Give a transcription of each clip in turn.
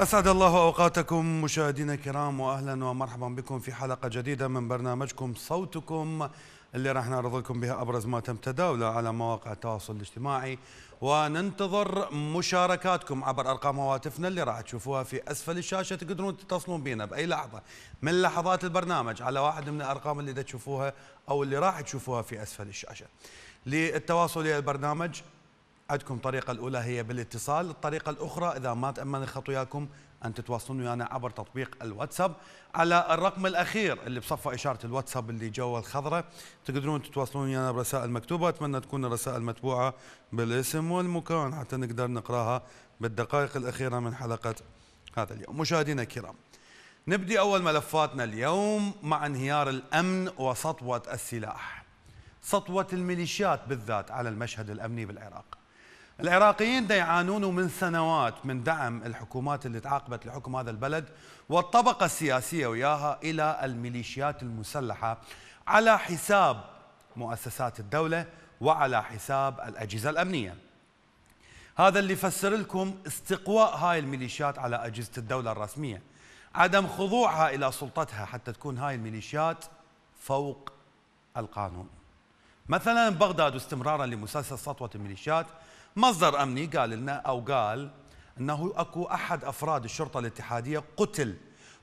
أسعد الله أوقاتكم مشاهدينا الكرام وأهلا ومرحبا بكم في حلقة جديدة من برنامجكم صوتكم اللي راح نعرض لكم بها أبرز ما تم تداوله على مواقع التواصل الاجتماعي. وننتظر مشاركاتكم عبر أرقام هواتفنا اللي راح تشوفوها في أسفل الشاشة تقدرون تتصلون بنا بأي لحظة. من لحظات البرنامج على واحد من الأرقام اللي تشوفوها أو اللي راح تشوفوها في أسفل الشاشة. للتواصل إلى البرنامج عندكم الطريقة الأولى هي بالاتصال الطريقة الأخرى إذا ما تأمن الخط وياكم أن تتواصلون ويانا عبر تطبيق الواتساب. على الرقم الأخير اللي بصفة إشارة الواتساب اللي جوا الخضراء تقدرون تتواصلون ويانا برسائل مكتوبة. أتمنى تكون الرسائل متبوعة بالاسم والمكان حتى نقدر نقراها بالدقائق الأخيرة من حلقة هذا اليوم. مشاهدينا الكرام نبدي أول ملفاتنا اليوم مع انهيار الأمن وسطوة السلاح. سطوة الميليشيات بالذات على المشهد الأمني بالعراق. العراقيين دا يعانون من سنوات من دعم الحكومات اللي تعاقبت لحكم هذا البلد والطبقة السياسية وياها إلى الميليشيات المسلحة على حساب مؤسسات الدولة وعلى حساب الأجهزة الأمنية. هذا اللي يفسر لكم استقواء هاي الميليشيات على أجهزة الدولة الرسمية. عدم خضوعها إلى سلطتها حتى تكون هاي الميليشيات فوق القانون. مثلا بغداد واستمرارا لمسلسل سطوة الميليشيات مصدر أمني قال لنا أو قال أنه أكو أحد أفراد الشرطة الاتحادية قتل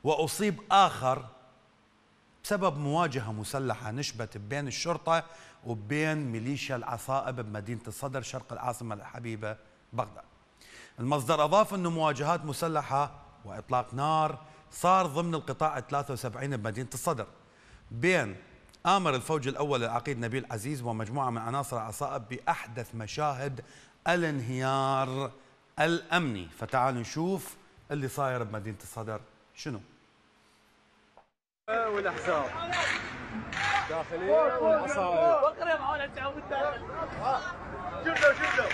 وأصيب آخر بسبب مواجهة مسلحة نشبت بين الشرطة وبين ميليشيا العصائب بمدينة الصدر شرق العاصمة الحبيبة بغداد. المصدر أضاف انه مواجهات مسلحة وإطلاق نار صار ضمن القطاع 73 بمدينة الصدر بين آمر الفوج الأول العقيد نبيل عزيز ومجموعة من عناصر العصائب بأحدث مشاهد الانهيار الأمني فتعالوا نشوف اللي صاير بمدينة الصدر شنو والاحزاب داخليه والعصائب بقرا معانا تعود شدوا شدوا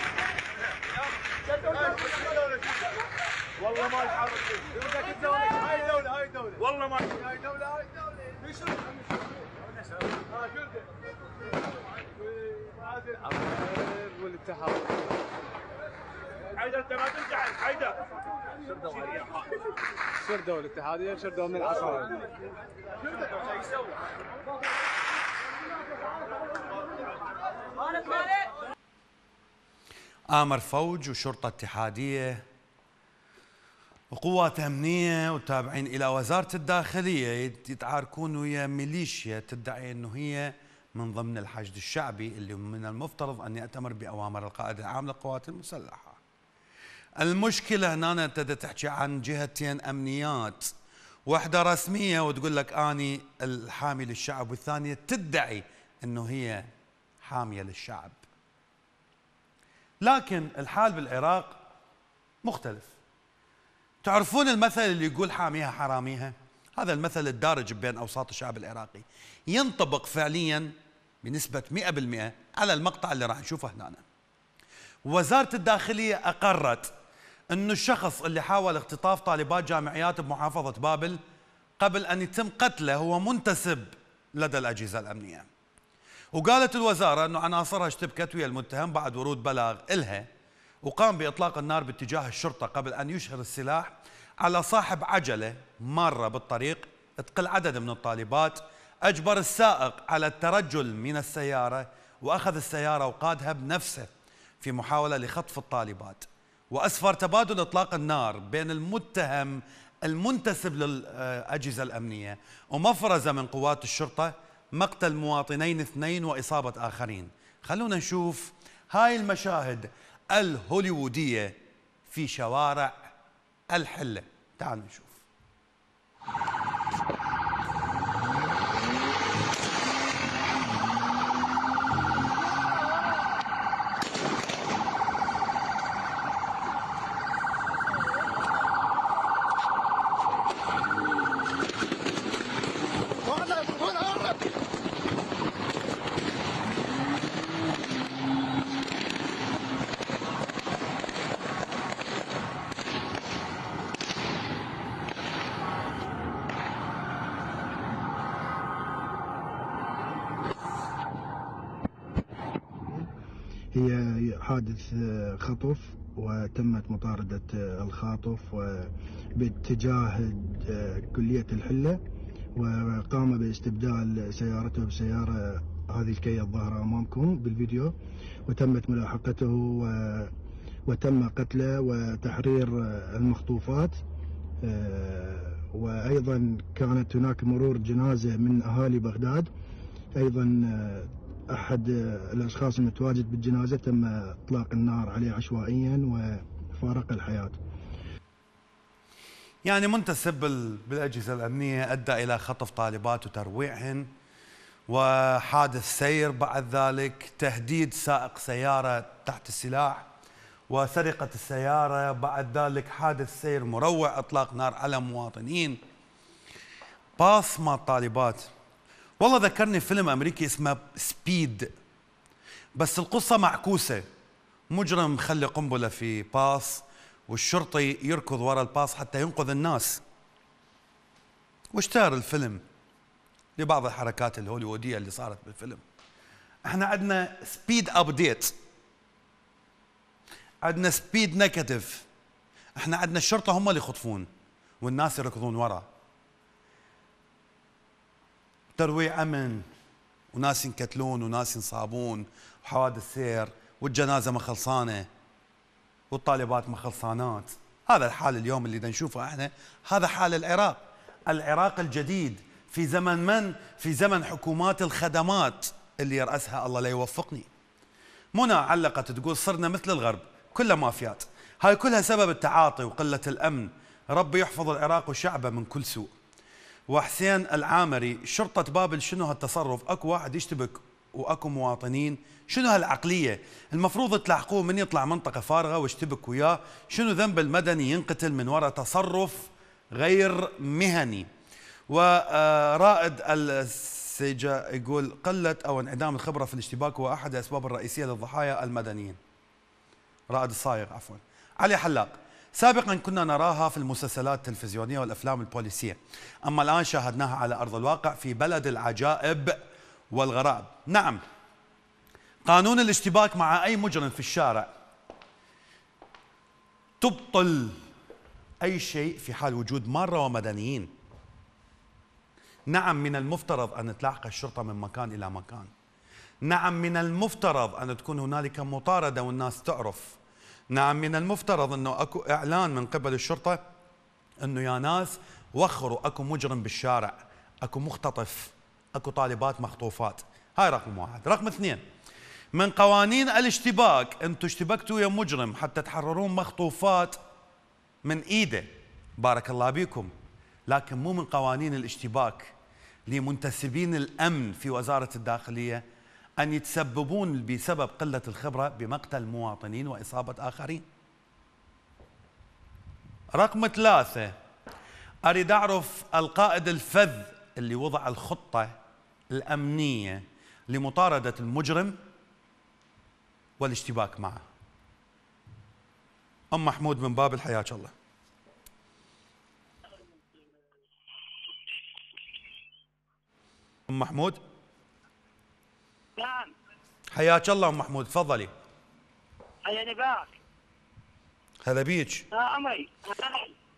والله ما يحرك هاي دولة هاي دولة والله ما هاي دولة هاي دولة والاتحاد حيدر انت ما ترجع حيدر شردوا الاتحادية شردوا من العصائب آمر فوج وشرطة اتحادية وقوات أمنية وتابعين إلى وزارة الداخلية يتعاركون ويا ميليشيا تدعي أنه هي من ضمن الحشد الشعبي اللي من المفترض أن يأتمر بأوامر القائد العام للقوات المسلحة. المشكلة هنا أنت تحكي عن جهتين أمنيات. واحدة رسمية وتقول لك أني الحامي للشعب والثانية تدعي أنه هي حامية للشعب. لكن الحال بالعراق مختلف. تعرفون المثل اللي يقول حاميها حراميها؟ هذا المثل الدارج بين أوساط الشعب العراقي. ينطبق فعليا بنسبة 100% على المقطع اللي راح نشوفه هنا. وزارة الداخلية أقرت أن الشخص اللي حاول اختطاف طالبات جامعيات بمحافظة بابل قبل أن يتم قتله هو منتسب لدى الأجهزة الأمنية. وقالت الوزارة أنه عناصرها اشتبكت ويا المتهم بعد ورود بلاغ إلها وقام بإطلاق النار باتجاه الشرطة قبل أن يشهر السلاح على صاحب عجلة مارة بالطريق تقل عدد من الطالبات أجبر السائق على الترجل من السيارة وأخذ السيارة وقادها بنفسه في محاولة لخطف الطالبات. وأسفر تبادل إطلاق النار بين المتهم المنتسب للأجهزة الأمنية ومفرزة من قوات الشرطة مقتل مواطنين اثنين وإصابة آخرين. خلونا نشوف هاي المشاهد الهوليوودية في شوارع الحلة. تعالوا نشوف هي حادث خطف وتمت مطاردة الخاطف باتجاه آه، كلية الحلة وقام باستبدال سيارته بسيارة هذه الكية الظاهرة أمامكم بالفيديو وتمت ملاحقته وتم قتله وتحرير المخطوفات. آه، وأيضا كانت هناك مرور جنازة من أهالي بغداد. أيضا آه، أحد الأشخاص المتواجد بالجنازة تم إطلاق النار عليه عشوائيا وفارق الحياة. يعني منتسب بالأجهزة الأمنية أدى إلى خطف طالبات وترويعهن وحادث سير بعد ذلك تهديد سائق سيارة تحت السلاح وسرقة السيارة بعد ذلك حادث سير مروع إطلاق نار على مواطنين. باص مع الطالبات والله ذكرني فيلم أمريكي اسمه Speed بس القصة معكوسة. مجرم مخلي قنبلة في باص والشرطي يركض ورا الباص حتى ينقذ الناس. واشتهر الفيلم لبعض الحركات الهوليوودية اللي صارت بالفيلم. إحنا عندنا Speed update عندنا Speed negative إحنا عندنا الشرطة هم اللي يخطفون والناس يركضون ورا. ترويع أمن وناس ينكتلون وناس ينصابون وحوادث سير والجنازة ما خلصانة والطالبات ما خلصانات. هذا الحال اليوم اللي نشوفه إحنا. هذا حال العراق. العراق الجديد. في زمن من؟ في زمن حكومات الخدمات اللي يرأسها الله لا يوفقني. منى علقت تقول صرنا مثل الغرب كلها مافيات هاي كلها سبب التعاطي وقلة الأمن. ربي يحفظ العراق وشعبه من كل سوء. وحسين العامري شرطة بابل شنو هالتصرف؟ أكو واحد يشتبك وأكو مواطنين. شنو هالعقلية؟ المفروض تلاحقوه من يطلع منطقة فارغة واشتبك وياه. شنو ذنب المدني ينقتل من وراء تصرف غير مهني؟ ورائد السجا يقول قلة أو انعدام الخبرة في الاشتباك هو أحد الأسباب الرئيسية للضحايا المدنيين. رائد الصايغ عفوا. علي حلاق. سابقا كنا نراها في المسلسلات التلفزيونية والأفلام البوليسية. أما الآن شاهدناها على أرض الواقع في بلد العجائب والغرائب. نعم قانون الاشتباك مع أي مجرم في الشارع تبطل أي شيء في حال وجود مارة ومدنيين. نعم من المفترض أن تلاحق الشرطة من مكان إلى مكان. نعم من المفترض أن تكون هنالك مطاردة والناس تعرف. نعم من المفترض أنه أكو إعلان من قبل الشرطة أنه يا ناس وخروا أكو مجرم بالشارع أكو مختطف أكو طالبات مخطوفات. هاي رقم واحد. رقم اثنين من قوانين الاشتباك أنتم اشتبكتوا يا مجرم حتى تحررون مخطوفات من إيده. بارك الله بكم لكن مو من قوانين الاشتباك لمنتسبين الأمن في وزارة الداخلية أن يتسببون بسبب قلة الخبرة بمقتل مواطنين وإصابة آخرين. رقم ثلاثة أريد أعرف القائد الفذ اللي وضع الخطة الأمنية لمطاردة المجرم والاشتباك معه. أم محمود من باب حياك الله. أم محمود؟ نعم. حياك الله أم محمود. تفضلي. حياني باك هلا بيك. ها امري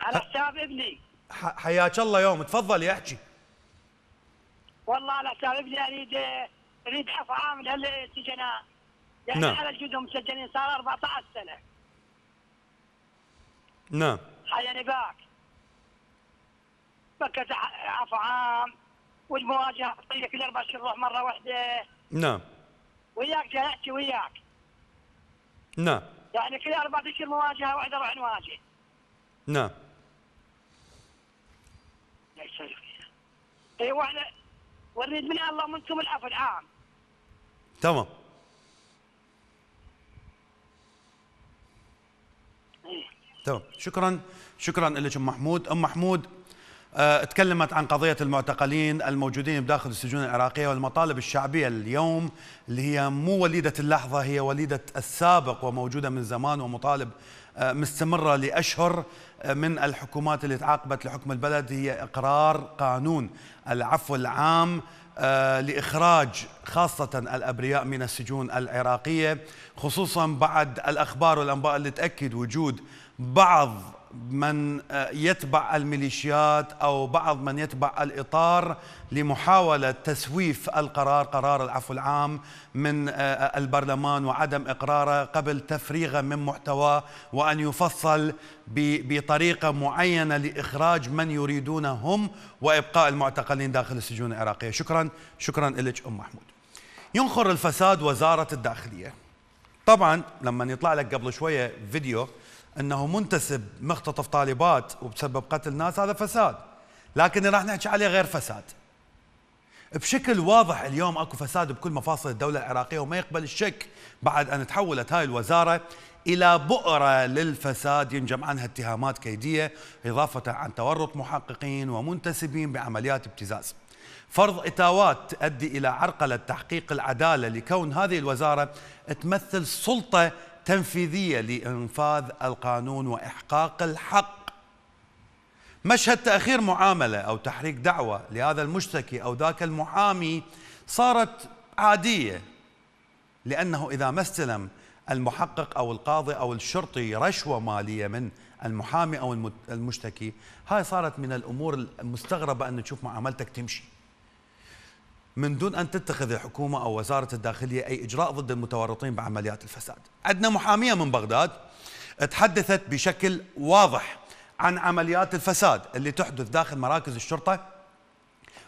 على حساب ابني. حياك الله يوم. تفضلي احكي. والله على حساب ابني اريد اريد عفو عام لهالسجناء يعني نعم. على جدهم مسجنين صار 14 سنة. نعم. حياني باك بكت عفو عام والمواجهة كل أربع شهور مرة واحدة. نعم. وياك جاي أحكي وياك. نعم. يعني كل أربع اشهر مواجهة واحدة نروح نواجه. نعم. لا يسولف اي وإحنا ونريد من الله منكم العفو العام تمام. إيه. تمام. شكرا. شكرا لك أم محمود. أم محمود تكلمت عن قضية المعتقلين الموجودين بداخل السجون العراقية والمطالب الشعبية اليوم اللي هي مو وليدة اللحظة هي وليدة السابق وموجودة من زمان ومطالب آه، مستمرة لأشهر آه، من الحكومات اللي تعاقبت لحكم البلد هي إقرار قانون العفو العام لإخراج خاصة الأبرياء من السجون العراقية خصوصا بعد الأخبار والأنباء اللي تأكد وجود بعض من آه، يتبع الميليشيات أو بعض من يتبع الإطار لمحاولة تسويف القرار قرار العفو العام من آه، البرلمان وعدم إقراره قبل تفريغه من محتواه وأن يفصل بطريقة معينة لإخراج من يريدونه هم وإبقاء المعتقلين داخل السجون العراقية. شكرا شكرا لك أم محمود. ينخر الفساد وزارة الداخلية. طبعا لما يطلع لك قبل شوية فيديو أنه منتسب مختطف طالبات وبسبب قتل ناس هذا فساد. لكن راح نحكي عليه غير فساد. بشكل واضح اليوم أكو فساد بكل مفاصل الدولة العراقية وما يقبل الشك بعد أن تحولت هاي الوزارة إلى بؤرة للفساد. ينجم عنها اتهامات كيدية إضافة عن تورط محققين ومنتسبين بعمليات ابتزاز. فرض إتاوات تؤدي إلى عرقلة تحقيق العدالة لكون هذه الوزارة تمثل سلطة تنفيذية لإنفاذ القانون وإحقاق الحق. مشهد تأخير معاملة أو تحريك دعوة لهذا المشتكي أو ذاك المحامي صارت عادية لأنه إذا ما استلم المحقق أو القاضي أو الشرطي رشوة مالية من المحامي أو المشتكي هاي صارت من الأمور المستغربة أن نشوف معاملتك تمشي. من دون أن تتخذ الحكومة أو وزارة الداخلية أي إجراء ضد المتورطين بعمليات الفساد. عندنا محامية من بغداد تحدثت بشكل واضح عن عمليات الفساد اللي تحدث داخل مراكز الشرطة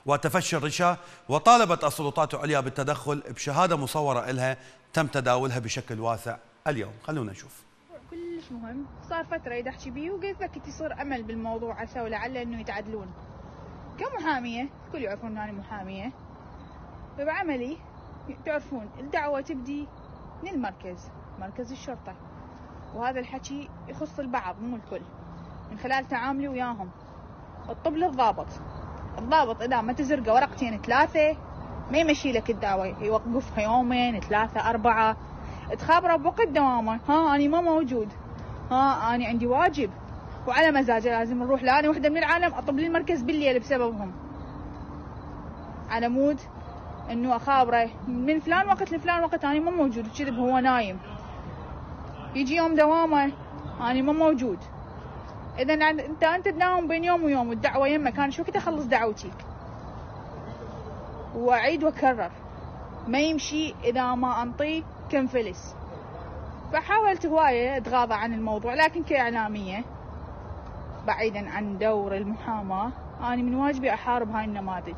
وتفشي الرشا وطالبت السلطات العليا بالتدخل بشهادة مصورة لها تم تداولها بشكل واسع اليوم. خلونا نشوف. كلش مهم. صار فترة يدحكي بيه وقلت لك يصير أمل بالموضوع عسى ولعل أنه يتعدلون. كمحامية كل يعرفون أني محامية. بعملي تعرفون الدعوة تبدي من المركز مركز الشرطة. وهذا الحكي يخص البعض مو الكل. من خلال تعاملي وياهم. الطب للضابط الضابط إذا ما تزرقه ورقتين ثلاثة ما يمشي لك الدعوة. يوقفها يومين ثلاثة أربعة. تخابره بوقت دوامه. ها أنا ما موجود. ها أنا عندي واجب. وعلى مزاجه لازم نروح لأنا وحدة من العالم أطب لي المركز بالليل بسببهم. على مود إنه اخابره من فلان وقت لفلان وقت أنا مو موجود. كذب هو نايم. يجي يوم دوامه أنا مو موجود. إذا انت أنت تناوم بين يوم ويوم. والدعوه يمك أنا شو كنت اخلص دعوتي وأعيد وأكرر. ما يمشي إذا ما أنطي كم فلس فحاولت هواية أتغاضى عن الموضوع لكن كإعلامية بعيدا عن دور المحاماة أنا من واجبي أحارب هاي النماذج.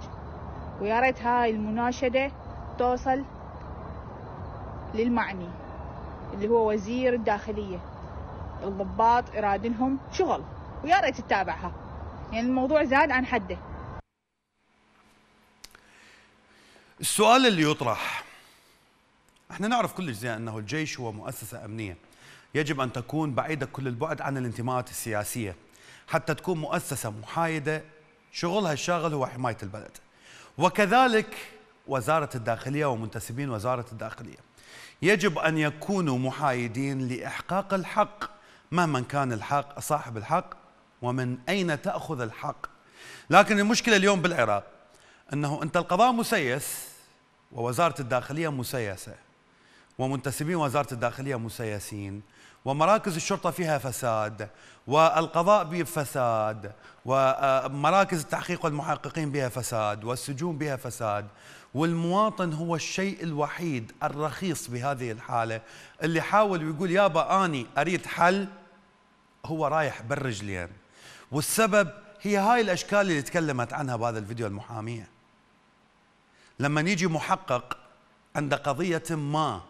ويا ريت هاي المناشدة توصل للمعني اللي هو وزير الداخلية. الضباط إراد لهم شغل ويا ريت تتابعها. يعني الموضوع زاد عن حده. السؤال اللي يطرح إحنا نعرف كل زين إنه الجيش هو مؤسسة أمنية. يجب أن تكون بعيدة كل البعد عن الانتماءات السياسية حتى تكون مؤسسة محايدة شغلها الشاغل هو حماية البلد. وكذلك وزارة الداخلية ومنتسبين وزارة الداخلية. يجب أن يكونوا محايدين لإحقاق الحق مهما كان الحق صاحب الحق ومن أين تأخذ الحق. لكن المشكلة اليوم بالعراق أنه أنت القضاء مسيس ووزارة الداخلية مسيسة ومنتسبين وزارة الداخلية مسيسين ومراكز الشرطة فيها فساد والقضاء به فساد ومراكز التحقيق والمحققين بها فساد والسجون بها فساد والمواطن هو الشيء الوحيد الرخيص بهذه الحالة. اللي حاول ويقول يابا أني أريد حل هو رايح بالرجلين. والسبب هي هاي الأشكال اللي تكلمت عنها بهذا الفيديو المحامية. لما يجي محقق عند قضية ما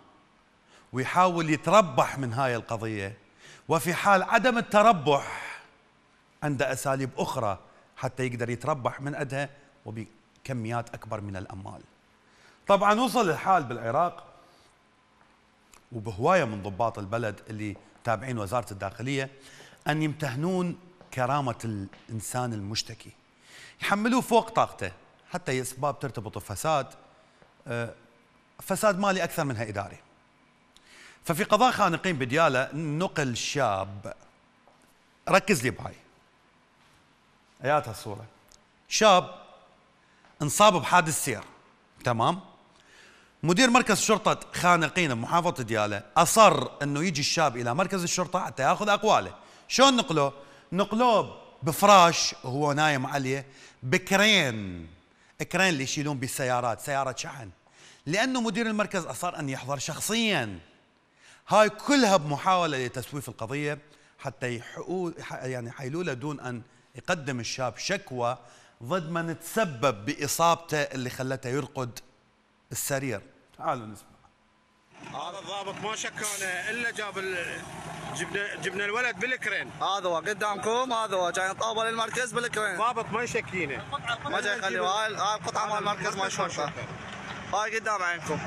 ويحاول يتربح من هاي القضية. وفي حال عدم التربح عند أساليب أخرى حتى يقدر يتربح من أدها وبكميات أكبر من الأموال. طبعا وصل الحال بالعراق وبهواية من ضباط البلد اللي تابعين وزارة الداخلية أن يمتهنون كرامة الإنسان المشتكي. يحملوه فوق طاقته حتى أسباب ترتبط بفساد آه، فساد مالي أكثر منها إداري. ففي قضاء خانقين بديالة نقل شاب. ركز لي بهاي. أيات الصورة شاب انصاب بحادث سير. تمام؟ مدير مركز شرطة خانقين بمحافظة ديالة. أصر أنه يجي الشاب إلى مركز الشرطة حتى يأخذ أقواله. شلون نقله؟ نقلوه بفراش وهو نايم عليه بكرين. كرين اللي يشيلون بالسيارات سيارة شحن. لأنه مدير المركز أصر أن يحضر شخصيا. هاي كلها بمحاولة لتسويف القضية حتى يحقوا يعني حيلوا له دون أن يقدم الشاب شكوى ضد من تسبب بإصابته اللي خلته يرقد السرير. تعالوا نسمع. هذا الضابط ما شكانا إلا جاب ال... جبنا جبنا الولد بالكرين. هذا هو قدامكم هذا هو جاي يطابل المركز بالكرين. ضابط ما يشكينا. ما جاي يخلي هاي هاي القطعه مال المركز مال الشرطه هاي قدام عينكم.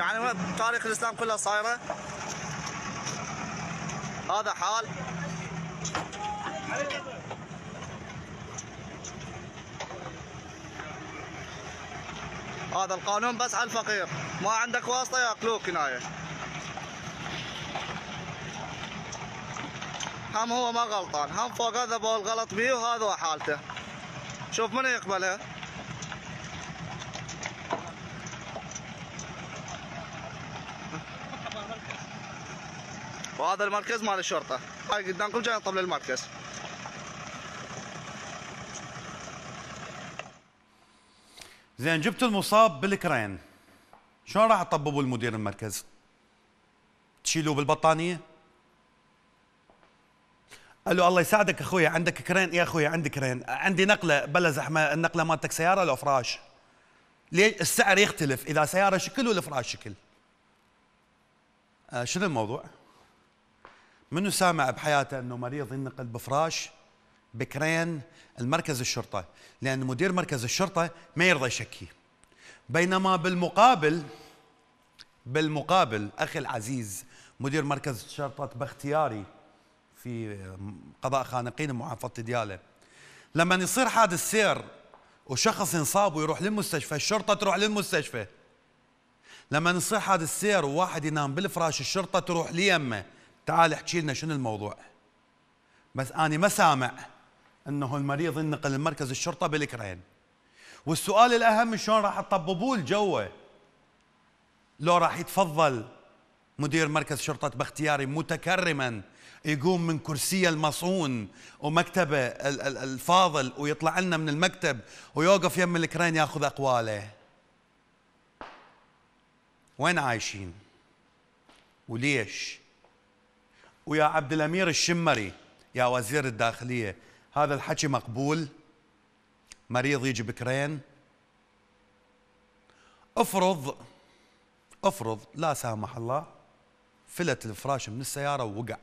يعني تاريخ الإسلام كلها صايرة. هذا حال. هذا القانون بس على الفقير. ما عندك واسطة ياكلوك هنايا هم هو ما غلطان. هم فوق هذا بو الغلط بيه وهذا حالته. شوف من يقبلها وهذا المركز مال الشرطة. هاي قدامكم جاي نطب للمركز. زين جبتوا المصاب بالكرين. شلون راح تطببوا المدير المركز؟ تشيلوه بالبطانية؟ قال له الله يساعدك أخوي عندك كرين؟ يا أخوي عندي كرين. عندي نقلة بلا زحمة النقلة مالتك سيارة لو فراش. ليش السعر يختلف؟ إذا سيارة شكل ولا فراش شكل؟ آه شنو الموضوع؟ منو سامع بحياته إنه مريض ينقل بفراش بكرين المركز الشرطة؟ لأن مدير مركز الشرطة ما يرضى يشكي بينما بالمقابل بالمقابل أخي العزيز مدير مركز شرطه باختياري في قضاء خانقين محافظه دياله لما يصير حادث سير وشخص ينصاب ويروح للمستشفى الشرطة تروح للمستشفى. لما يصير حادث سير وواحد ينام بالفراش الشرطة تروح ليمه. تعال احكي لنا شنو الموضوع. بس أنا ما سامع إنه المريض ينقل لمركز الشرطة بالكرين. والسؤال الأهم شلون راح تطببوه الجو؟ لو راح يتفضل مدير مركز شرطة باختياري متكرما يقوم من كرسيه المصون ومكتبه الفاضل ويطلع لنا من المكتب ويوقف يم الكرين ياخذ أقواله. وين عايشين؟ وليش؟ ويا عبد الأمير الشمري يا وزير الداخلية هذا الحكي مقبول؟ مريض يجي بكرين؟ افرض افرض لا سامح الله فلت الفراش من السيارة ووقع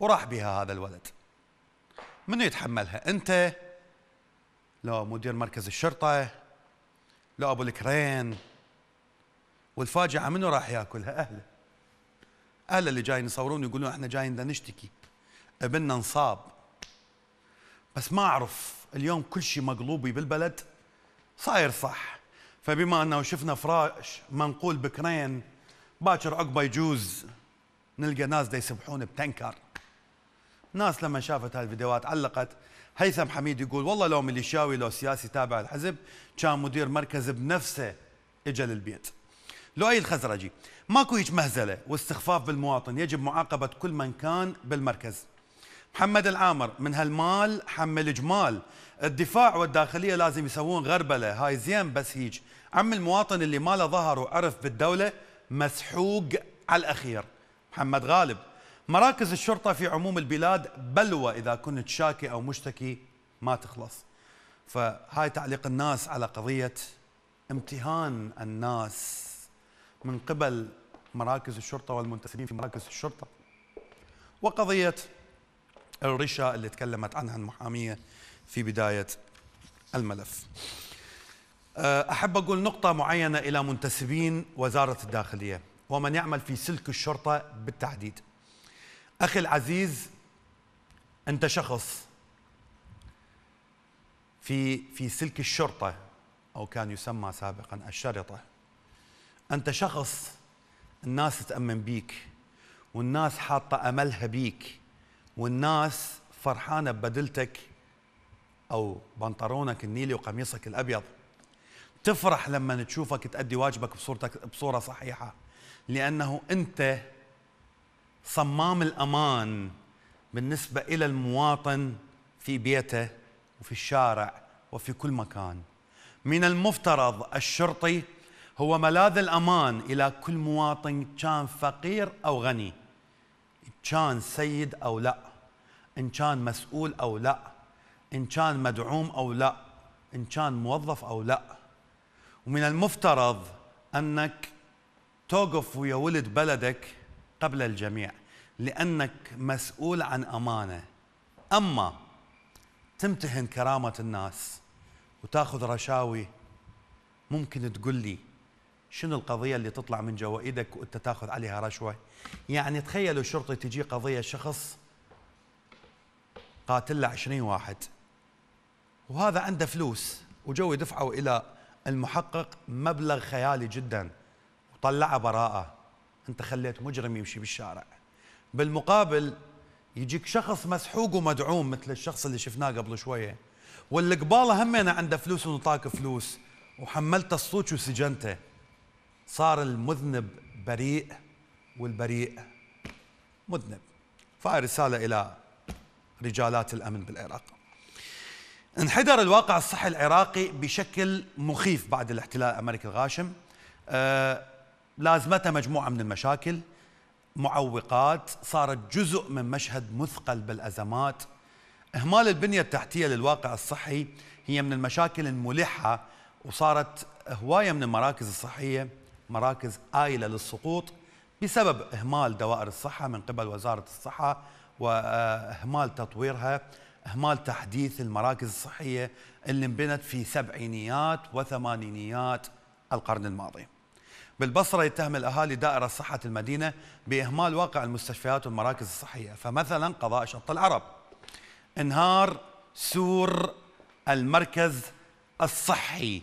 وراح بها هذا الولد. منو يتحملها؟ أنت؟ لو مدير مركز الشرطة لو أبو الكرين. والفاجعة منو راح يأكلها؟ أهله. اهله اللي جايين يصورون يقولون إحنا جايين نشتكي. ابننا انصاب. بس ما أعرف اليوم كل شيء مقلوبي بالبلد صاير صح. فبما أنه شفنا فراش منقول بكرين باكر عقبه يجوز نلقى ناس دا يسبحون بتنكر. ناس لما شافت هاي الفيديوهات علقت. هيثم حميد يقول والله لو ميليشياوي لو سياسي تابع الحزب كان مدير مركز بنفسه اجى للبيت. لؤي الخزرجي. ماكو هيك مهزلة واستخفاف بالمواطن يجب معاقبة كل من كان بالمركز. محمد العامر من هالمال حمل جمال. الدفاع والداخلية لازم يسوون غربلة هاي زين بس هيج عم المواطن اللي ما له ظهر وعرف بالدولة مسحوق على الأخير. محمد غالب. مراكز الشرطة في عموم البلاد بلوى إذا كنت شاكي أو مشتكي ما تخلص. فهاي تعليق الناس على قضية امتهان الناس. من قبل مراكز الشرطة والمنتسبين في مراكز الشرطة وقضية الرشا اللي تكلمت عنها المحامية في بداية الملف. أه، أحب أقول نقطة معينة إلى منتسبين وزارة الداخلية ومن يعمل في سلك الشرطة بالتحديد. أخي العزيز أنت شخص في في سلك الشرطة أو كان يسمى سابقا الشرطة أنت شخص الناس تأمن بيك والناس حاطة أملها بيك والناس فرحانة ببدلتك أو بنطلونك النيلي وقميصك الأبيض. تفرح لما تشوفك تأدي واجبك بصورتك بصورة صحيحة لأنه أنت صمام الأمان بالنسبة إلى المواطن في بيته وفي الشارع وفي كل مكان. من المفترض الشرطي هو ملاذ الأمان إلى كل مواطن كان فقير أو غني. كان سيد أو لا. إن كان مسؤول أو لا. إن كان مدعوم أو لا. إن كان موظف أو لا. ومن المفترض أنك توقف ويا ولد بلدك قبل الجميع لأنك مسؤول عن أمانة. أما تمتهن كرامة الناس وتأخذ رشاوي ممكن تقول لي شنو القضية اللي تطلع من جوا إيدك وأنت تاخذ عليها رشوة يعني تخيلوا الشرطي تجي قضية شخص قاتل له 20 واحد وهذا عنده فلوس وجو دفعوا إلى المحقق مبلغ خيالي جدا وطلعه براءة. أنت خليت مجرم يمشي بالشارع. بالمقابل يجيك شخص مسحوق ومدعوم مثل الشخص اللي شفناه قبل شوية واللي قباله همينه عنده فلوس ونطاك فلوس وحملته الصوت وسجنته. صار المذنب بريء والبريء مذنب. فهاي رسالة إلى رجالات الأمن بالعراق. انحدر الواقع الصحي العراقي بشكل مخيف بعد الاحتلال الأمريكي الغاشم. آه لازمته مجموعة من المشاكل معوقات صارت جزء من مشهد مثقل بالأزمات. إهمال البنية التحتية للواقع الصحي هي من المشاكل الملحة وصارت هواية من المراكز الصحية مراكز آيلة للسقوط بسبب إهمال دوائر الصحة من قبل وزارة الصحة وإهمال تطويرها إهمال تحديث المراكز الصحية اللي انبنت في سبعينيات وثمانينيات القرن الماضي. بالبصرة يتهم الأهالي دائرة صحة المدينة بإهمال واقع المستشفيات والمراكز الصحية. فمثلا قضاء شط العرب. انهار سور المركز الصحي.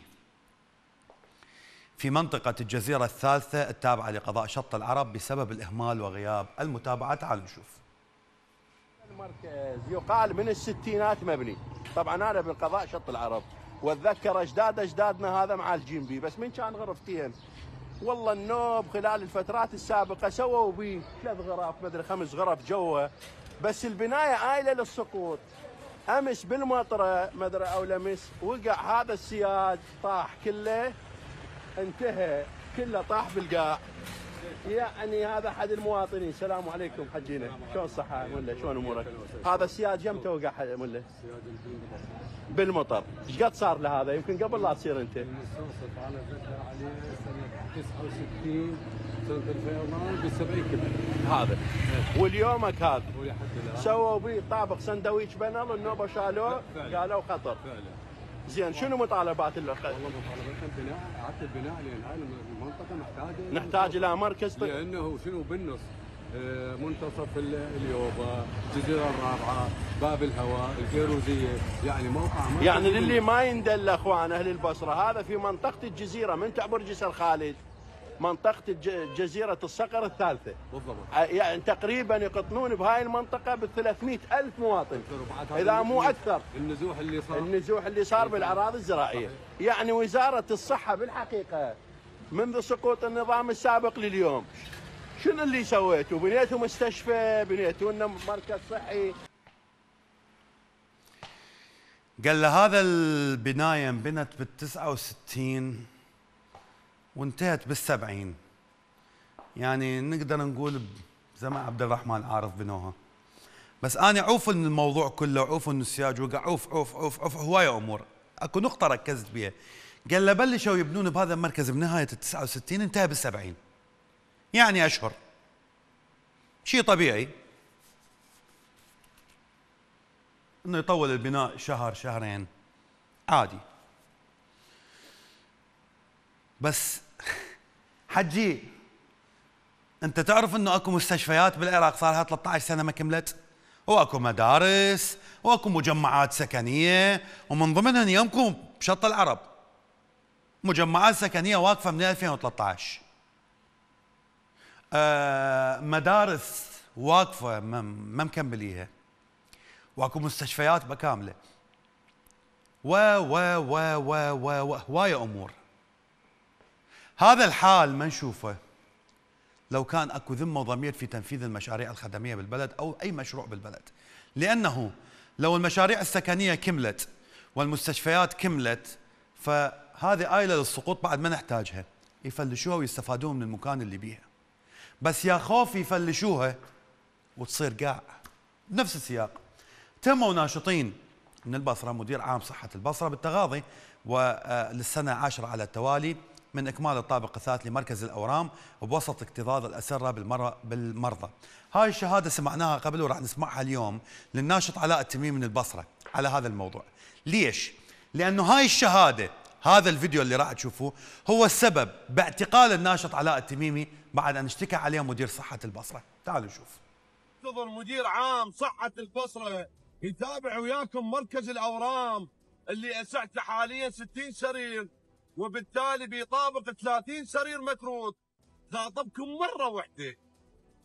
في منطقة الجزيرة الثالثة التابعة لقضاء شط العرب بسبب الإهمال وغياب المتابعة. تعالوا نشوف. المركز يقال من الستينات مبني. طبعا أنا بالقضاء شط العرب وأتذكر أجداد أجدادنا هذا مع الجيمبي بس من كان غرفتين؟ والله النوب خلال الفترات السابقة سووا به ثلاث غرف مدري خمس غرف جوا بس البناية آيلة للسقوط. أمس بالمطرة مدري أو لمس وقع هذا السياج طاح كله. انتهى. كله طاح بالقاع. يعني هذا احد المواطنين. السلام عليكم حجينا. شلون الصحة مله شلون أمورك؟ هذا السياج يمتى وقع مله بالمطر. إيش قد صار له هذا؟ يمكن قبل لا تصير أنت. المستوصف عليه سنه 69 سنه 2000 ب 70 كيلو هذا. واليومك هذا سووا به طابق سندويش بنل النوبه شالوه. قالوا خطر. فعلا. زين شنو مطالبات اللي والله مطالبتنا البناء اعاده البناء لأن هاي المنطقة محتاجة نحتاج إلى مركز طب. لأنه شنو بالنص آه، منتصف ال- اليوبا الجزيرة الرابعة باب الهواء الفيروزيه يعني موقع يعني للي. ما يندل أخوان أهل البصرة هذا في منطقة الجزيرة من تعبر جسر خالد؟ منطقة جزيرة الصقر الثالثة. بالضبط. ع- يعني تقريبا يقطنون بهاي المنطقة ب 300 ألف مواطن. إذا مو أكثر. النزوح اللي صار. النزوح اللي صار بالأراضي الزراعية. يعني وزارة الصحة بالحقيقة منذ سقوط النظام السابق لليوم شنو اللي سويتوا؟ بنيتوا مستشفى بنيتوا لنا مركز صحي. قال له هذا البناية انبنت بال 69 وانتهت بالسبعين. يعني نقدر نقول زمان عبد الرحمن عارف بنوها. بس أنا عوف إن الموضوع كله عوف إن السياج وقع عوف عوف عوف عوف هواية أمور. أكو نقطة ركزت بيها. قال له بلشوا يبنون بهذا المركز بنهاية ال 69 انتهى بالسبعين. يعني أشهر. شيء طبيعي. إنه يطول البناء شهر شهرين. عادي. بس حجي انت تعرف انه اكو مستشفيات بالعراق صار لها 13 سنة ما كملت؟ واكو مدارس واكو مجمعات سكنية ومن ضمنهن يومكم بشط العرب. مجمعات سكنية واقفة من 2013 آه مدارس واقفة ما ما مكمليها. واكو مستشفيات بكاملة. و و و و و و هواية أمور. هذا الحال ما نشوفه. لو كان أكو ذمة وضمير في تنفيذ المشاريع الخدمية بالبلد أو أي مشروع بالبلد. لأنه لو المشاريع السكنية كملت والمستشفيات كملت فهذه آيلة للسقوط بعد ما نحتاجها. يفلشوها ويستفادون من المكان اللي بيها. بس يا خوف يفلشوها وتصير قاع. بنفس السياق. تموا ناشطين من البصرة مدير عام صحة البصرة بالتغاضي وللسنة عشرة على التوالي. من إكمال الطابق الثالث لمركز الأورام بوسط اكتظاظ الأسرة بالمرضى. هاي الشهادة سمعناها قبل وراح نسمعها اليوم للناشط علاء التميمي من البصرة على هذا الموضوع. ليش؟ لأنه هاي الشهادة هذا الفيديو اللي راح تشوفوه هو السبب باعتقال الناشط علاء التميمي بعد أن اشتكى عليه مدير صحة البصرة. تعالوا نشوف. انتظر مدير عام صحة البصرة يتابع وياكم مركز الأورام اللي أسعته حاليا 60 سرير وبالتالي بيطابق 30 سرير متروك خاطبكم مرة واحدة.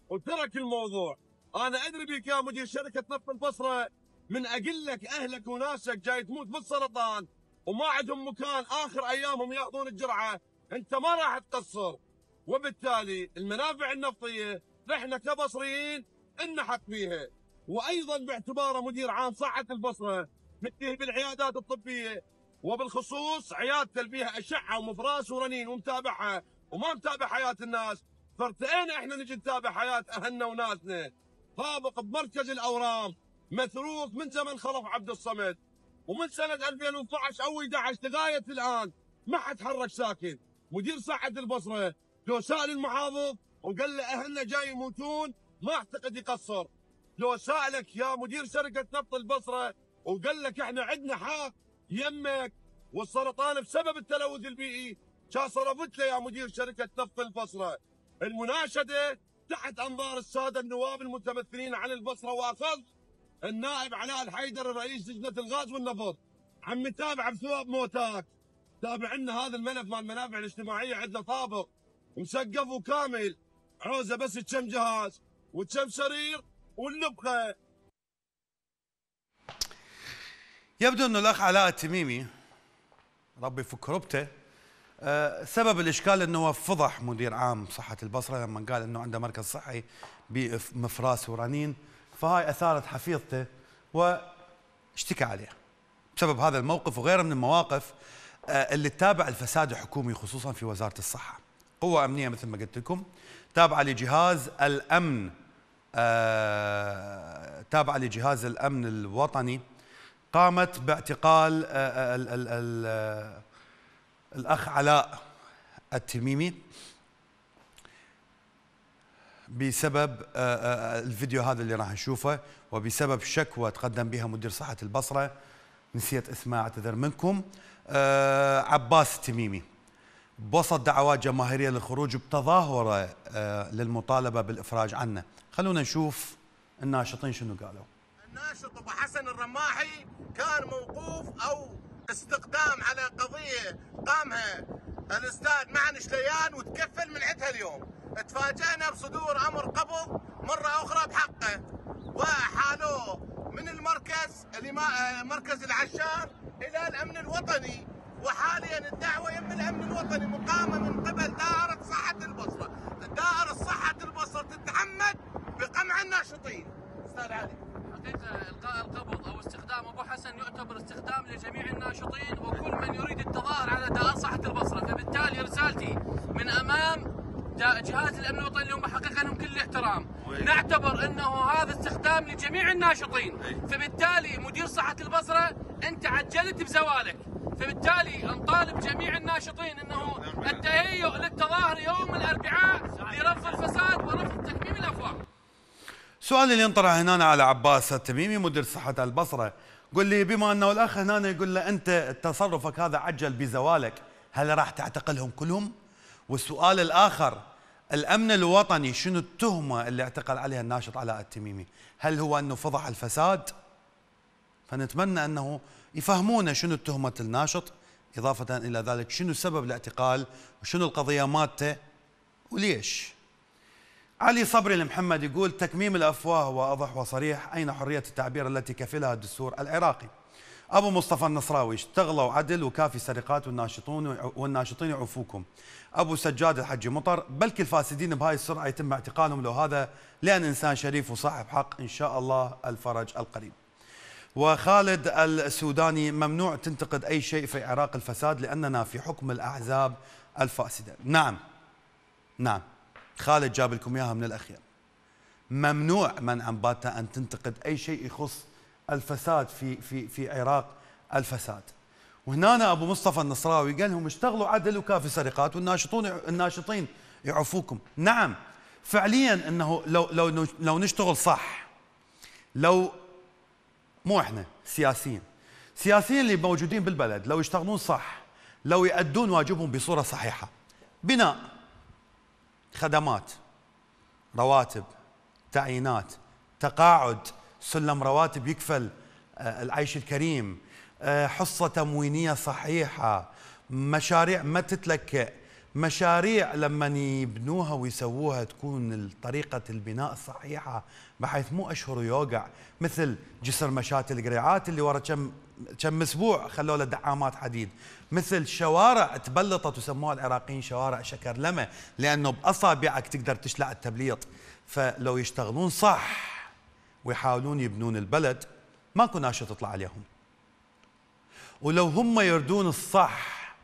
وترك الموضوع. أنا أدري بك يا مدير شركة نفط البصرة. من أقول لك أهلك وناسك جاي تموت بالسرطان. وما عندهم مكان. آخر أيامهم يأخذون الجرعة. أنت ما راح تقصر. وبالتالي المنافع النفطية نحن كبصريين نحق فيها. وأيضا باعتباره مدير عام صحة البصرة. متهم بالعيادات الطبية. وبالخصوص عيادته اللي فيها أشعة ومفراس ورنين ومتابعها وما متابع حياة الناس فارتئينا إحنا نجي نتابع حياة أهلنا وناسنا؟ طابق بمركز الأورام مثروك من زمن خلف عبد الصمد. ومن سنة 2012 أو 11 لغاية الآن ما حد حرك ساكن. مدير صحه البصرة لو سأل المحافظ وقال له أهلنا جاي يموتون ما أعتقد يقصر. لو سألك يا مدير شركة نفط البصرة وقال لك إحنا عندنا حق يمك والسرطان بسبب التلوث البيئي. كان صرفت له يا مدير شركة نفط البصرة. المناشدة تحت أنظار السادة النواب المتمثلين عن البصرة وأخذ النائب علاء الحيدر رئيس لجنة الغاز والنفط. عم نتابع بثواب موتاك. تابع لنا هذا الملف مال المنافع الاجتماعية عندنا طابق. مسقف وكامل. عوزة بس كم جهاز. وكم سرير والنبخه يبدو أنه الأخ علاء التميمي ربي يفك ربته أه سبب الإشكال أنه هو فضح مدير عام صحة البصرة لما قال أنه عنده مركز صحي بمفراس ورنين فهاي أثارت حفيظته واشتكى عليه. بسبب هذا الموقف وغيره من المواقف أه اللي تتابع الفساد الحكومي خصوصا في وزارة الصحة. قوة أمنية مثل ما قلت لكم تابعة لجهاز الأمن آه، تابعة لجهاز الأمن الوطني قامت باعتقال آه، ال ال ال الأخ علاء التميمي بسبب آه، الفيديو هذا اللي راح نشوفه وبسبب شكوى تقدم بها مدير صحة البصرة نسيت اسمه أعتذر منكم عباس التميمي. بوسط دعوات جماهيرية للخروج بتظاهرة للمطالبة بالإفراج عنه. خلونا نشوف الناشطين شنو قالوا. الناشط أبو حسن الرماحي كان موقوف أو استقدام على قضية قامها الأستاذ معني شليان وتكفل من عندها اليوم. تفاجئنا بصدور أمر قبض مرة أخرى بحقه. وحالوه من المركز اللي مركز العشار إلى الأمن الوطني. وحاليا الدعوة يم الأمن الوطني مقامة من قبل دائرة صحة البصرة. دائرة صحة البصرة تتعمد بقمع الناشطين. أستاذ علي. حقيقة القاء القبض أو استخدام أبو حسن يعتبر استخدام لجميع الناشطين وكل من يريد التظاهر على دائره صحة البصرة. فبالتالي رسالتي من أمام جهات الأمن الوطني اليوم بحقيقة لهم كل الاحترام. نعتبر أنه هذا استخدام لجميع الناشطين. فبالتالي مدير صحة البصرة أنت عجلت بزوالك. فبالتالي نطالب جميع الناشطين أنه التهيؤ للتظاهر يوم الأربعاء لرفض الفساد ورفض تكميم الافواه. سؤال اللي ينطرح هنا على عباس التميمي مدير صحة البصرة قل لي بما أنه الأخ هنا يقول له أنت تصرفك هذا عجل بزوالك هل راح تعتقلهم كلهم؟ والسؤال الآخر الأمن الوطني شنو التهمة اللي اعتقل عليها الناشط علاء التميمي؟ هل هو أنه فضح الفساد؟ فنتمنى أنه يفهمونا شنو تهمة الناشط إضافة إلى ذلك شنو سبب الاعتقال وشنو القضية مالته وليش علي صبري المحمد يقول تكميم الأفواه وأضح وصريح. أين حرية التعبير التي كفلها الدستور العراقي؟ أبو مصطفى النصراوي اشتغلوا عدل وكافي سرقات والناشطون والناشطين يعوفوكم أبو سجاد الحجي مطر بلكي الفاسدين بهاي السرعة يتم اعتقالهم لو هذا لأن إنسان شريف وصاحب حق إن شاء الله الفرج القريب. وخالد السوداني ممنوع تنتقد أي شيء في عراق الفساد لأننا في حكم الأحزاب الفاسدة. نعم. نعم. خالد جاب لكم إياها من الاخير ممنوع منعا باتا أن تنتقد أي شيء يخص الفساد في في في عراق الفساد. وهنا أبو مصطفى النصراوي قال لهم اشتغلوا عدل وكافي سرقات والناشطون الناشطين يعفوكم. نعم فعليا إنه لو لو لو نشتغل صح لو مو إحنا سياسيين سياسيين اللي موجودين بالبلد لو يشتغلون صح لو يأدون واجبهم بصورة صحيحة. بناء. خدمات رواتب تعيينات تقاعد سلم رواتب يكفل آه، العيش الكريم آه، حصة تموينية صحيحة مشاريع ما تتلكأ مشاريع لما يبنوها ويسووها تكون طريقة البناء الصحيحة بحيث مو أشهر ويوقع مثل جسر مشاة القريعات اللي ورا كم كم أسبوع خلوا له دعامات حديد. مثل شوارع تبلطت وسموها العراقيين شوارع شكرلمه لأنه بأصابعك تقدر تشلع التبليط. فلو يشتغلون صح ويحاولون يبنون البلد ماكو ناشط تطلع عليهم. ولو هم يردون الصح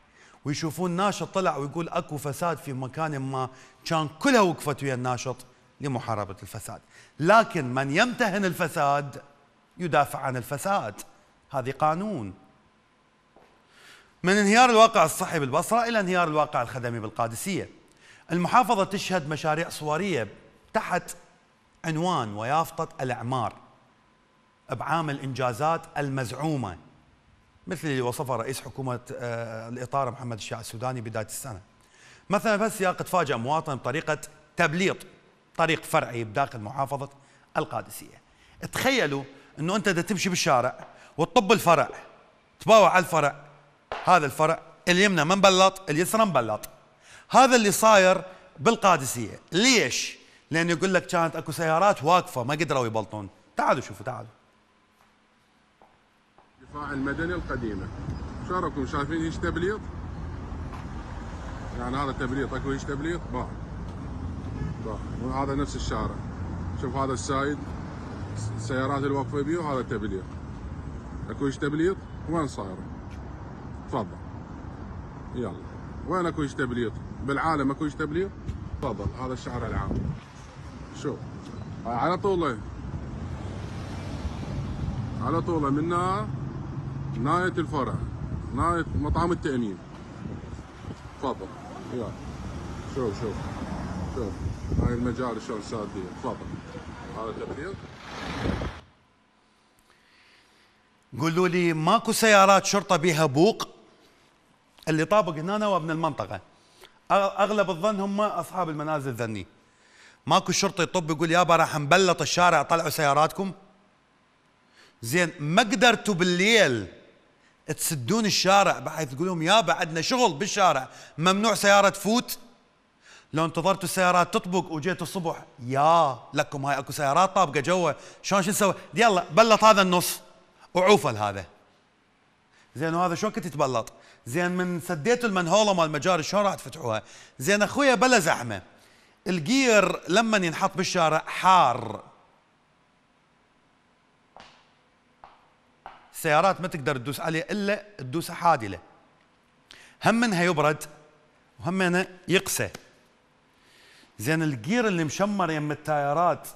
ويشوفون ناشط طلع ويقول أكو فساد في مكان ما كان كلها وقفت ويا الناشط لمحاربة الفساد. لكن من يمتهن الفساد يدافع عن الفساد. هذه قانون. من انهيار الواقع الصحي بالبصرة إلى انهيار الواقع الخدمي بالقادسية. المحافظة تشهد مشاريع صورية تحت عنوان ويافطة الإعمار بعامل الإنجازات المزعومة مثل اللي وصفها رئيس حكومة آه، الإطار محمد الشيع السوداني بداية السنة. مثلا بس سياق تفاجأ مواطن بطريقة تبليط طريق فرعي بداخل محافظة القادسية. تخيلوا أنه أنت تمشي بالشارع وتطب الفرع تباوع على الفرع هذا الفرع اليمنى مبلط اليسرى مبلط هذا اللي صاير بالقادسية ليش؟ لأن يقول لك كانت أكو سيارات واقفة ما قدروا يبلطون تعالوا شوفوا تعالوا دفاع المدني القديمة شو رايكم شايفين إيش تبليط؟ يعني هذا تبليط أكو إيش تبليط؟ باع باع وهذا نفس الشارع شوف هذا السايد السيارات الواقفة بيه وهذا تبليط أكو إيش تبليط؟ وين صايرة؟ تفضل. يلا. وين اكو إيش تبليط؟ بالعالم اكو إيش تبليط؟ تفضل هذا الشعر العام. شوف. على طوله على طوله منها ناية الفرع. ناية مطعم التأمين. تفضل. يلا. شوف شوف. شوف. هاي المجال شلون سادية تفضل. هذا تبريد قولوا لي ماكو سيارات شرطة بها بوق؟ اللي طابق هنا وابن المنطقة. أغلب الظن هم أصحاب المنازل ذني ماكو الشرطه يطب يقول يابا راح نبلط الشارع طلعوا سياراتكم. زين ما قدرتوا بالليل تسدون الشارع بحيث تقول لهم يابا عندنا شغل بالشارع ممنوع سيارة تفوت؟ لو انتظرتوا السيارات تطبق وجيتوا الصبح يا لكم هاي أكو سيارات طابقة جوا شلون شو نسوي؟ يلا بلط هذا النص. وعوفل هذا. زين وهذا شو وقت يتبلط؟ زين من سديتوا المنهولة مال المجاري شلون راح تفتحوها؟ زين أخويا بلا زحمة الجير لما ينحط بالشارع حار. السيارات ما تقدر تدوس عليه إلا تدوسه حادلة. هم منها يبرد وهم منها يقسى. زين الجير اللي مشمر يم التايرات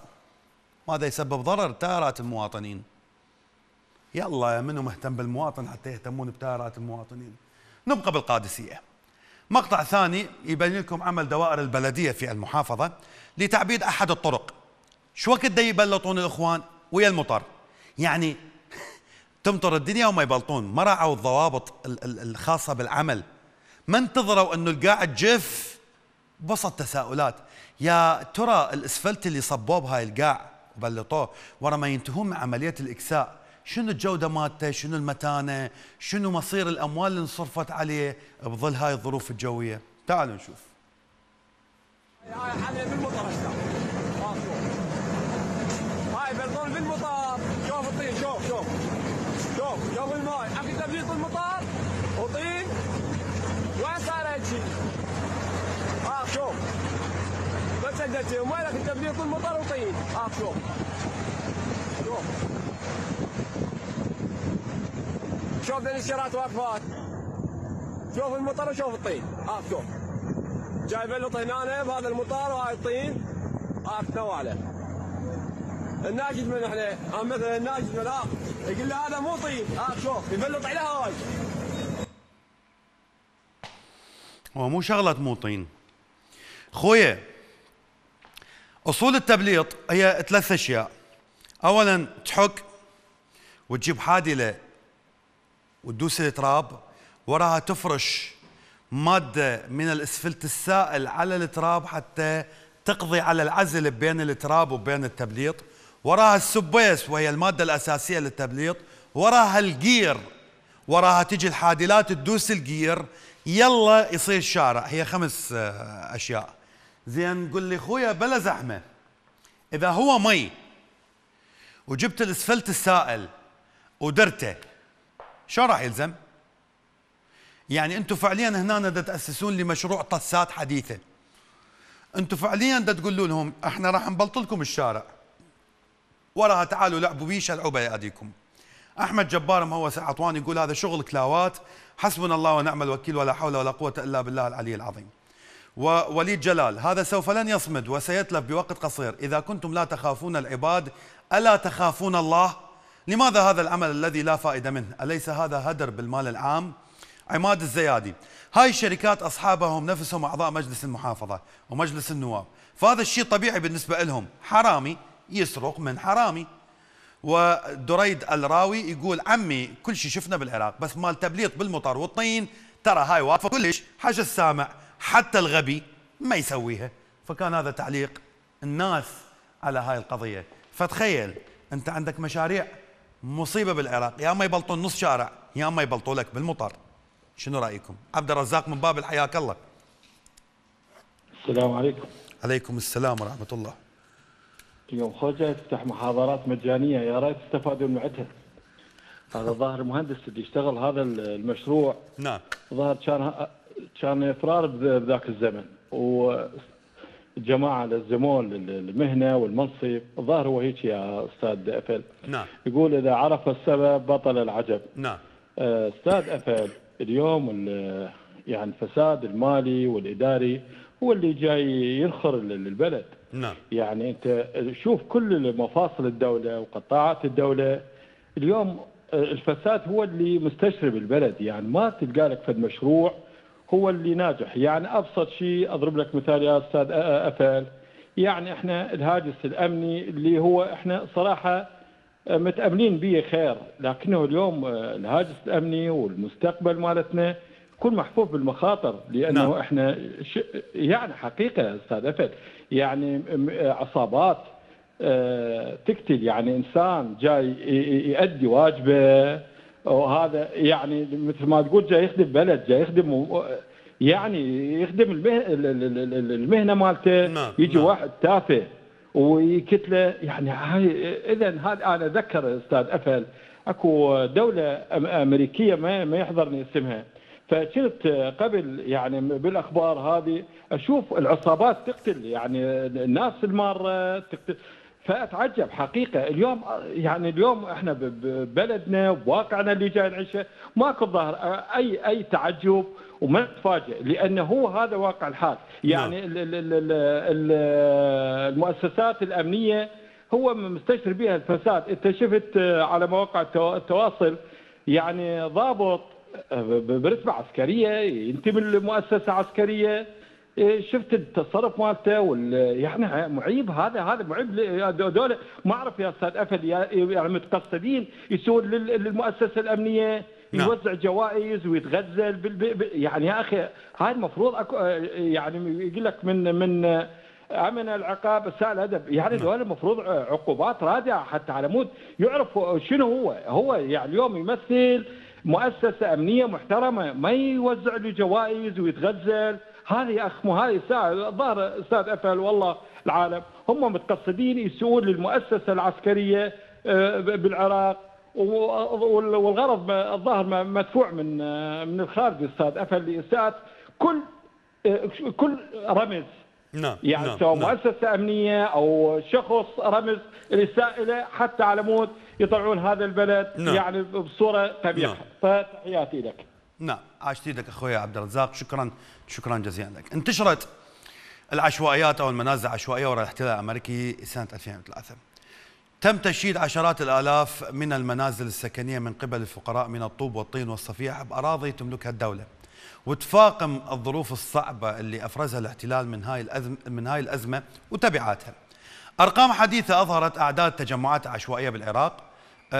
ماذا يسبب ضرر؟ تايرات المواطنين. يلا منو مهتم بالمواطن حتى يهتمون بتايرات المواطنين؟ نبقى بالقادسية. مقطع ثاني يبين لكم عمل دوائر البلدية في المحافظة لتعبيد أحد الطرق. شو وقت دا يبلطون الإخوان ويا المطر؟ يعني تمطر الدنيا وما يبلطون. ما راعوا الضوابط الخاصة بالعمل. ما انتظروا إنه القاع تجف؟ بسط تساؤلات. يا ترى الإسفلت اللي صبوه بهاي القاع وبلطوه ورا ما ينتهون من عملية الإكساء شنو الجودة مالته؟ شنو المتانة؟ شنو مصير الأموال اللي انصرفت عليه بظل هاي الظروف الجوية؟ تعالوا نشوف. هاي حاليا بالمطر هاي بالظل بالمطر شوف الطين شوف شوف. شوف شوف الماي أخي تبليط المطر وطين؟ وين صار هيجي آه شوف. بس هيجي ومالك تبليط المطر وطين؟ آه شوف. شوف. شوف ذي الشارات واقفات شوف المطر وشوف الطين. ها شوف. جاي بلط هنا بهذا المطر وهاي الطين. ها ثواله الناجد من إحنا. مثلا الناجد من ها يقول له هذا مو طين. ها شوف. يبلط على هاي هو مو شغلة مو طين. خويا أصول التبليط هي ثلاث أشياء. اولا تحك وتجيب حادلة وتدوس التراب وراها تفرش مادة من الإسفلت السائل على التراب حتى تقضي على العزل بين التراب وبين التبليط. وراها السبيس وهي المادة الأساسية للتبليط. وراها الجير وراها تجي الحادلات تدوس الجير. يلا يصير شارع هي خمس آه، أشياء. زين قل لي خويا بلا زحمة إذا هو مي وجبت الإسفلت السائل ودرته شو راح يلزم؟ يعني أنتم فعليا هنا دا تأسسون لي مشروع طسات حديثة. أنتم فعليا دا تقولوا لهم إحنا راح نبلط لكم الشارع. وراها تعالوا لعبوا بيه شلعوا باياديكم أحمد جبار مهوس عطوان يقول هذا شغل كلاوات. حسبنا الله ونعم الوكيل ولا حول ولا قوة إلا بالله العلي العظيم. ووليد جلال هذا سوف لن يصمد وسيتلف بوقت قصير. إذا كنتم لا تخافون العباد ألا تخافون الله؟ لماذا هذا العمل الذي لا فائدة منه؟ أليس هذا هدر بالمال العام؟ عماد الزيادي هاي الشركات أصحابهم نفسهم أعضاء مجلس المحافظة ومجلس النواب فهذا الشيء طبيعي بالنسبة لهم. حرامي يسرق من حرامي. ودريد الراوي يقول عمي كل شيء شفنا بالعراق بس مال تبليط بالمطر والطين ترى هاي واقفة كلش حاجة السامع حتى الغبي ما يسويها. فكان هذا تعليق الناس على هاي القضية. فتخيل أنت عندك مشاريع مصيبة بالعراق. يا ما يبلطون نص شارع يا ما يبلطوا لك بالمطر. شنو رأيكم؟ عبد الرزاق من بابل حياك الله. السلام عليكم. عليكم السلام ورحمة الله. يوم خوجة تفتح محاضرات مجانية يا ريت تستفادوا من وقتها هذا ظاهر مهندس اللي يشتغل هذا المشروع. نعم. ظاهر كان كان إفرار بذاك الزمن. وجماعه لزموه المهنة والمنصب الظاهر هو هيك يا أستاذ إفل. نعم. يقول إذا عرف السبب بطل العجب. نعم. آه، أستاذ إفل اليوم يعني الفساد المالي والإداري هو اللي جاي ينخر البلد. نعم. يعني أنت شوف كل مفاصل الدولة وقطاعات الدولة. اليوم آه، الفساد هو اللي مستشرب البلد. يعني ما تلقى لك فد مشروع هو اللي ناجح. يعني أبسط شيء أضرب لك مثال يا أستاذ أفل. يعني إحنا الهاجس الأمني اللي هو إحنا صراحة متاملين به خير لكنه اليوم الهاجس الأمني والمستقبل مالتنا يكون محفوف بالمخاطر لأنه نعم. إحنا يعني حقيقة أستاذ أفل. يعني عصابات تقتل يعني إنسان جاي يؤدي واجبه وهذا يعني مثل ما تقول جاي يخدم بلد جاي يخدم يعني يخدم المهنة مالته. نعم يجي نعم. واحد تافه ويكتله يعني هاي اذا هذا أنا أتذكر أستاذ أفل أكو دولة أمريكية ما ما يحضرني اسمها. فكنت قبل يعني بالأخبار هذه أشوف العصابات تقتل يعني الناس المارة تقتل. فأتعجب. حقيقة اليوم يعني اليوم إحنا ببلدنا بواقعنا اللي جاي نعيشه ماكو ظاهر أي أي تعجب وما نتفاجئ لأنه هو هذا واقع الحال. يعني ال ال ال ال المؤسسات الأمنية هو مستشر بها الفساد. أنت شفت على مواقع التواصل يعني ضابط برتبه عسكرية ينتمي لمؤسسة عسكرية شفت التصرف مالته وال يعني معيب هذا هذا معيب دول ما أعرف يا أستاذ أفل يعني متقصدين يسوون للمؤسسة الأمنية نعم. يوزع جوائز ويتغزل بال... يعني يا أخي هاي المفروض أكو يعني يقول لك من من أمن العقاب اساء الأدب يعني نعم. دول المفروض عقوبات رادعة حتى على مود يعرف شنو هو هو يعني اليوم يمثل مؤسسة أمنية محترمة ما يوزع له جوائز ويتغزل هذه يا أخ مو هذه الساعة ظهر أستاذ افل والله العالم هم متقصدين يسوون للمؤسسة العسكرية آه، بالعراق والغرض الظاهر مدفوع من آه، من الخارج أستاذ افل لإساءة كل آه، كل رمز نعم يعني نعم. سواء نعم. مؤسسة أمنية أو شخص رمز رسائله حتى على مود يطلعون هذا البلد نعم. يعني بصورة قبيحه نعم. فتحياتي لك نعم عاشت إيدك أخوي عبد الرزاق شكرا شكرا جزيلا لك. انتشرت العشوائيات أو المنازل العشوائية وراء الاحتلال الأمريكي سنة 2003 تم تشييد عشرات الآلاف من المنازل السكنية من قبل الفقراء من الطوب والطين والصفيح بأراضي تملكها الدولة. وتفاقم الظروف الصعبة اللي أفرزها الاحتلال من هاي الازمه من هاي الأزمة وتبعاتها. أرقام حديثة أظهرت أعداد تجمعات عشوائية بالعراق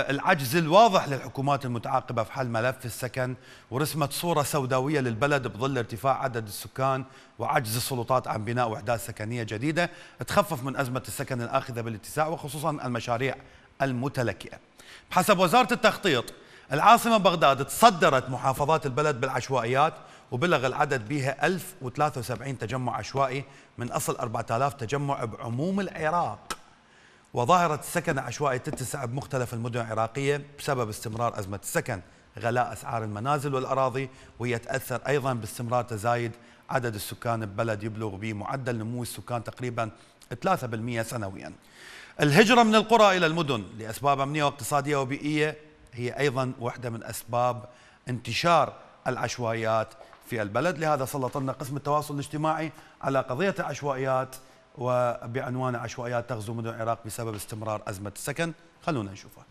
العجز الواضح للحكومات المتعاقبة في حل ملف السكن ورسمت صورة سوداوية للبلد بظل ارتفاع عدد السكان وعجز السلطات عن بناء وحدات سكنية جديدة تخفف من أزمة السكن الآخذة بالاتساع وخصوصا المشاريع المتلكئة. بحسب وزارة التخطيط العاصمة بغداد تصدرت محافظات البلد بالعشوائيات وبلغ العدد بها 1073 تجمع عشوائي من أصل 4000 تجمع بعموم العراق. وظاهرة السكن العشوائي تتسع بمختلف المدن العراقية بسبب استمرار أزمة السكن غلاء أسعار المنازل والأراضي وهي تأثر أيضا باستمرار تزايد عدد السكان ببلد يبلغ بمعدل نمو السكان تقريبا 3% سنويا. الهجرة من القرى إلى المدن لأسباب أمنية واقتصادية وبيئية هي أيضا واحدة من أسباب انتشار العشوائيات في البلد. لهذا سلط لنا قسم التواصل الاجتماعي على قضية العشوائيات وبعنوان عشوائيات تغزو مدن العراق بسبب استمرار أزمة السكن. خلونا نشوفها.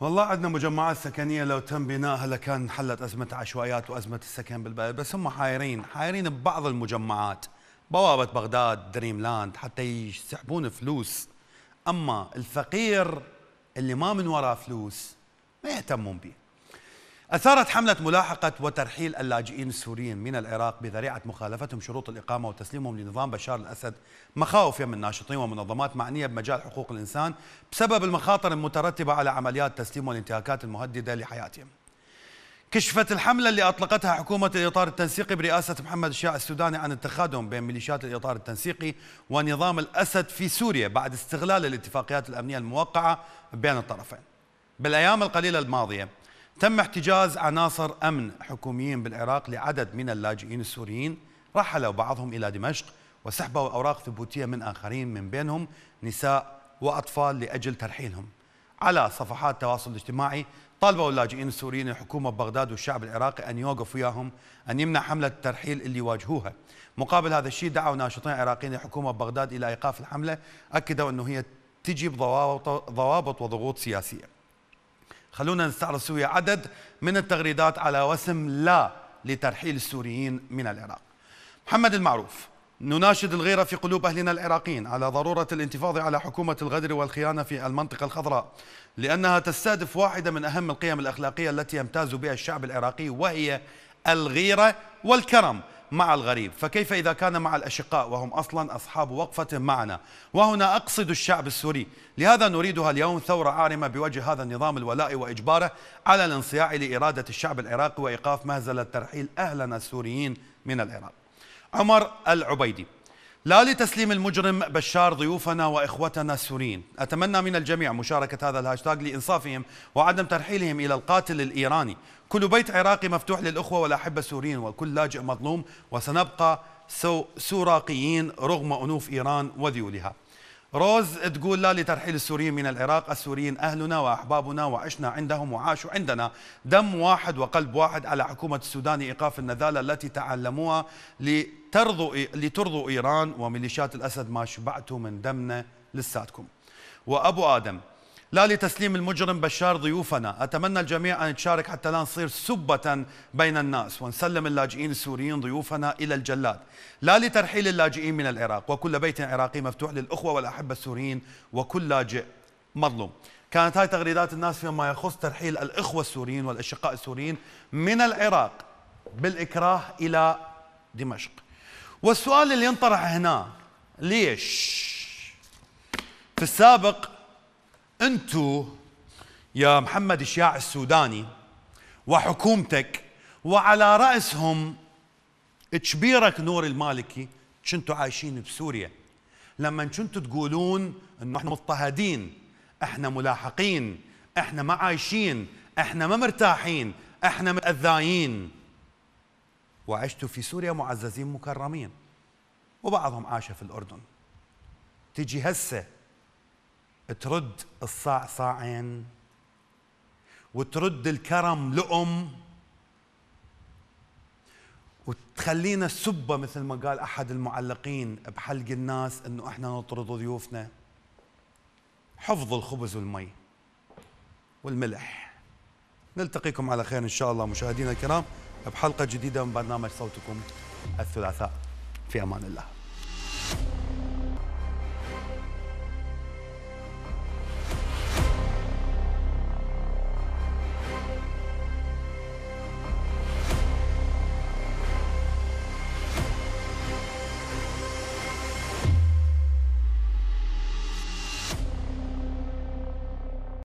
والله عندنا مجمعات سكنية لو تم بنائها لكان حلت أزمة العشوائيات وأزمة السكن بالبلد بس هم حايرين حايرين ببعض المجمعات. بوابة بغداد دريم لاند حتى يسحبون فلوس. أما الفقير اللي ما من وراه فلوس ما يهتمون به أثارت حملة ملاحقة وترحيل اللاجئين السوريين من العراق بذريعة مخالفتهم شروط الإقامة وتسليمهم لنظام بشار الأسد مخاوف من ناشطين ومنظمات معنية بمجال حقوق الإنسان بسبب المخاطر المترتبة على عمليات تسليم والانتهاكات المهددة لحياتهم. كشفت الحملة اللي أطلقتها حكومة الإطار التنسيقي برئاسة محمد الشيع السوداني عن التخادم بين ميليشيات الإطار التنسيقي ونظام الأسد في سوريا بعد استغلال الاتفاقيات الأمنية الموقعة بين الطرفين. بالأيام القليلة الماضية تم احتجاز عناصر أمن حكوميين بالعراق لعدد من اللاجئين السوريين. رحلوا بعضهم إلى دمشق وسحبوا أوراق ثبوتية من آخرين من بينهم نساء وأطفال لأجل ترحيلهم. على صفحات التواصل الاجتماعي طالبوا اللاجئين السوريين الحكومة ببغداد والشعب العراقي أن يوقف وياهم أن يمنع حملة الترحيل اللي يواجهوها مقابل هذا الشيء دعوا ناشطين عراقيين الحكومة ببغداد إلى إيقاف الحملة أكدوا أنه هي تجي بضوابط ضوابط وضغوط سياسية. خلونا نستعرض سويا عدد من التغريدات على وسم لا لترحيل السوريين من العراق. محمد المعروف نناشد الغيرة في قلوب أهلنا العراقيين على ضرورة الانتفاض على حكومة الغدر والخيانة في المنطقة الخضراء لأنها تستهدف واحدة من أهم القيم الأخلاقية التي يمتاز بها الشعب العراقي وهي الغيرة والكرم. مع الغريب. فكيف إذا كان مع الأشقاء وهم أصلا أصحاب وقفة معنا؟ وهنا أقصد الشعب السوري. لهذا نريدها اليوم ثورة عارمة بوجه هذا النظام الولاء وإجباره على الانصياع لإرادة الشعب العراقي وإيقاف مهزلة ترحيل أهلنا السوريين من العراق. عمر العبيدي. لا لتسليم المجرم بشار ضيوفنا وإخوتنا السوريين، أتمنى من الجميع مشاركة هذا الهاشتاج لإنصافهم وعدم ترحيلهم إلى القاتل الإيراني، كل بيت عراقي مفتوح للأخوة والأحبة السوريين وكل لاجئ مظلوم وسنبقى سوراقيين رغم أنوف إيران وذيولها. روز تقول لا لترحيل السوريين من العراق. السوريين أهلنا وأحبابنا وعشنا عندهم وعاشوا عندنا. دم واحد وقلب واحد على حكومة السودان إيقاف النذالة التي تعلموها لترضوا, لترضوا إيران وميليشيات الأسد ما شبعتوا من دمنا لساتكم. وأبو آدم لا لتسليم المجرم بشار ضيوفنا. أتمنى الجميع أن تشارك حتى لا نصير سبة بين الناس. ونسلم اللاجئين السوريين ضيوفنا إلى الجلاد. لا لترحيل اللاجئين من العراق. وكل بيت عراقي مفتوح للأخوة والأحبة السوريين. وكل لاجئ مظلوم. كانت هاي تغريدات الناس فيما يخص ترحيل الإخوة السوريين والأشقاء السوريين من العراق بالإكراه إلى دمشق. والسؤال اللي ينطرح هنا ليش؟ في السابق أنتو يا محمد الشياع السوداني وحكومتك وعلى رأسهم تشبيرك نور المالكي كنتوا عايشين بسوريا. لما كنتوا تقولون إنه إحنا مضطهدين إحنا ملاحقين إحنا ما عايشين إحنا ما مرتاحين إحنا متأذاين وعشتوا في سوريا معززين مكرمين وبعضهم عاش في الأردن. تجي هسه ترد الصاع صاعين وترد الكرم لأم وتخلينا السبة مثل ما قال أحد المعلقين بحلق الناس أنه إحنا نطرد ضيوفنا. حفظ الخبز والمي والملح. نلتقيكم على خير إن شاء الله مشاهدينا الكرام. بحلقة جديدة من برنامج صوتكم الثلاثاء. في أمان الله.